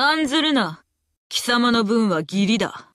案ずるな。貴様の分は義理だ。